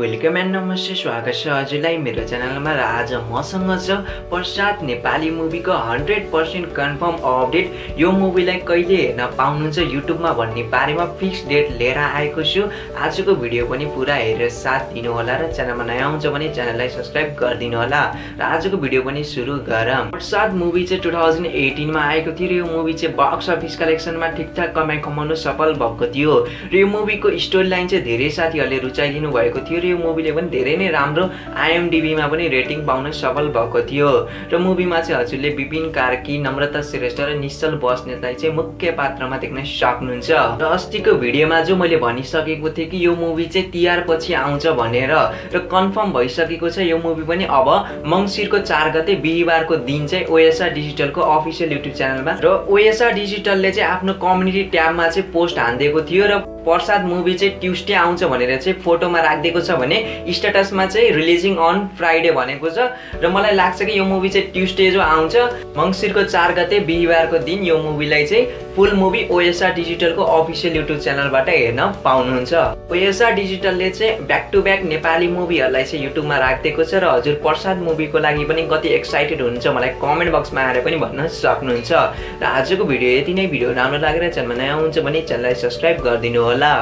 Welcome and नमस्ते स्वागत छ हजुरलाई। मेरो च्यानलमा र आज मसँग छ प्रसाद नेपाली मुभीको हन्ड्रेड पर्सेन्ट कन्फर्म अपडेट। यो मुभीलाई कहिले हेर्न पाउनुहुन्छ युट्युबमा भन्ने बारेमा फिक्स डेट लिएर आएको छु। आजको भिडियो पनि पुरा हेरेर साथ दिनुहोला र च्यानलमा नयाँ आउँछ भने च्यानललाई सब्सक्राइब गरिदिनु होला। र आजको भिडियो पनि सुरु गरौँ। प्रसाद मुभी चाहिँ टु थाउजन्ड एटिनमा आएको थियो र यो मुभी चाहिँ बक्स अफिस कलेक्सनमा ठिकठाक कमाइ कमाउनु सफल भएको थियो। र यो मुभीको स्टोरी लाइन चाहिँ धेरै साथीहरूले रुचाइदिनु भएको थियो र यो मुभीले पनि धेरै नै राम्रो आइएमडिबीमा पनि रेटिङ पाउन सफल भएको थियो। र मुभीमा चाहिँ हजुरले विपिन कार्की नम्रता श्रेष्ठ र निश्चल बस्नेतलाई चाहिँ मुख्य पात्रमा देख्न सक्नुहुन्छ। र अस्तिको भिडियोमा जो मैले भनिसकेको थिएँ कि यो मुभी चाहिँ तिहार पछि आउँछ भनेर र कन्फर्म भइसकेको छ यो मुभी पनि अब मङ्सिरको चार गते बिहिबारको दिन चाहिँ ओएसआर डिजिटलको अफिसियल युट्युब च्यानलमा। र ओएसआर डिजिटलले चाहिँ आफ्नो कम्युनिटी ट्याबमा चाहिँ पोस्ट हानिदिएको थियो र प्रसाद मुभी चाहिँ ट्युसडे आउँछ भनेर चाहिँ फोटोमा राखिदिएको छ भने स्ट्याटसमा चाहिँ रिलिजिङ अन फ्राइडे भनेको छ। र मलाई लाग्छ कि यो मुभी चाहिँ ट्युसडे जो आउँछ मङ्सिरको चार गते बिहिबारको दिन यो मुभीलाई चाहिँ फुल मुभी ओएसआर डिजिटलको अफिसियल युट्युब च्यानलबाट हेर्न पाउनुहुन्छ। ओएसआर डिजिटलले चाहिँ ब्याक टु ब्याक नेपाली मुभीहरूलाई चाहिँ युट्युबमा राखिदिएको छ र हजुर प्रसाद मुभीको लागि पनि कति एक्साइटेड हुनुहुन्छ मलाई कमेन्ट बक्समा आएर पनि भन्न सक्नुहुन्छ। र आजको भिडियो यति नै। भिडियो राम्रो लागेर च्यानलमा नयाँ हुन्छ भने च्यानललाई सब्सक्राइब गरिदिनु होला